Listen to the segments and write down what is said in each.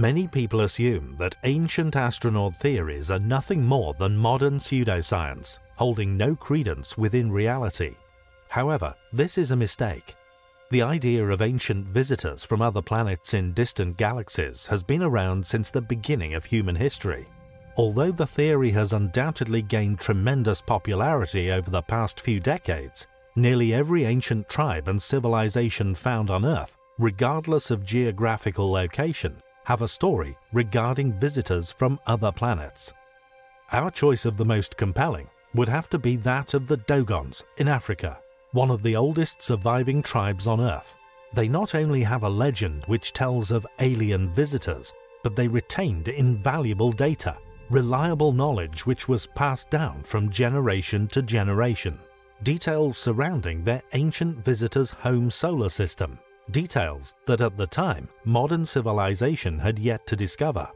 Many people assume that ancient astronaut theories are nothing more than modern pseudoscience, holding no credence within reality. However, this is a mistake. The idea of ancient visitors from other planets in distant galaxies has been around since the beginning of human history. Although the theory has undoubtedly gained tremendous popularity over the past few decades, nearly every ancient tribe and civilization found on Earth, regardless of geographical location, have a story regarding visitors from other planets. Our choice of the most compelling would have to be that of the Dogons in Africa, one of the oldest surviving tribes on Earth. They not only have a legend which tells of alien visitors, but they retained invaluable data, reliable knowledge which was passed down from generation to generation, details surrounding their ancient visitors' home solar system, details that at the time modern civilization had yet to discover.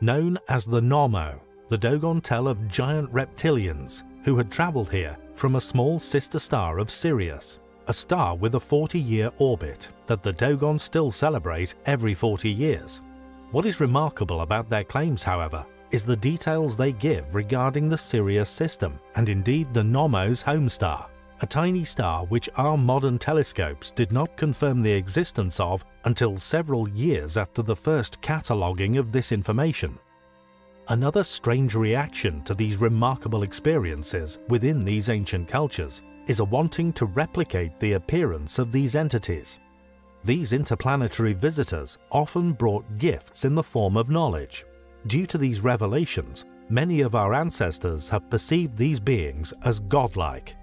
Known as the Nommo, the Dogon tell of giant reptilians who had travelled here from a small sister star of Sirius, a star with a 40-year orbit that the Dogon still celebrate every 40 years. What is remarkable about their claims, however, is the details they give regarding the Sirius system and indeed the Nommo's home star a tiny star which our modern telescopes did not confirm the existence of until several years after the first cataloguing of this information. Another strange reaction to these remarkable experiences within these ancient cultures is a wanting to replicate the appearance of these entities. These interplanetary visitors often brought gifts in the form of knowledge. Due to these revelations, many of our ancestors have perceived these beings as godlike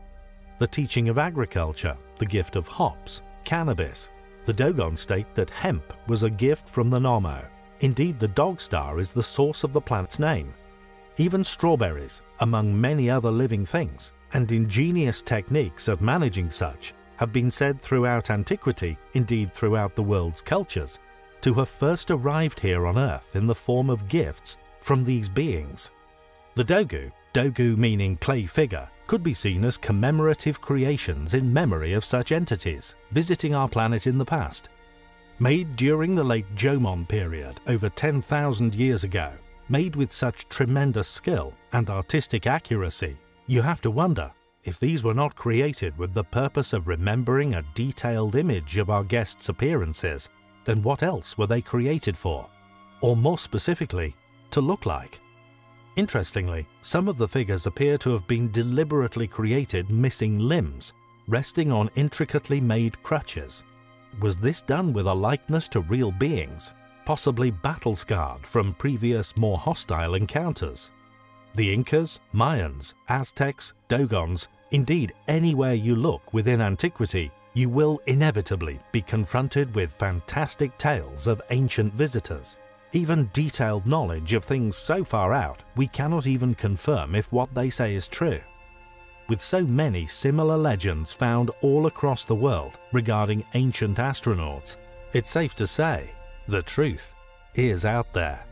the teaching of agriculture, the gift of hops, cannabis. The Dogon state that hemp was a gift from the Nommo. Indeed, the dog star is the source of the plant's name. Even strawberries, among many other living things, and ingenious techniques of managing such, have been said throughout antiquity, indeed throughout the world's cultures, to have first arrived here on Earth in the form of gifts from these beings. The Dogu, Dogu meaning clay figure, could be seen as commemorative creations in memory of such entities visiting our planet in the past. Made during the late Jomon period over 10,000 years ago, made with such tremendous skill and artistic accuracy, you have to wonder if these were not created with the purpose of remembering a detailed image of our guests' appearances, then what else were they created for? Or more specifically, to look like? Interestingly, some of the figures appear to have been deliberately created missing limbs, resting on intricately made crutches. Was this done with a likeness to real beings, possibly battle-scarred from previous more hostile encounters? The Incas, Mayans, Aztecs, Dogons, indeed anywhere you look within antiquity, you will inevitably be confronted with fantastic tales of ancient visitors even detailed knowledge of things so far out we cannot even confirm if what they say is true. With so many similar legends found all across the world regarding ancient astronauts, it's safe to say the truth is out there.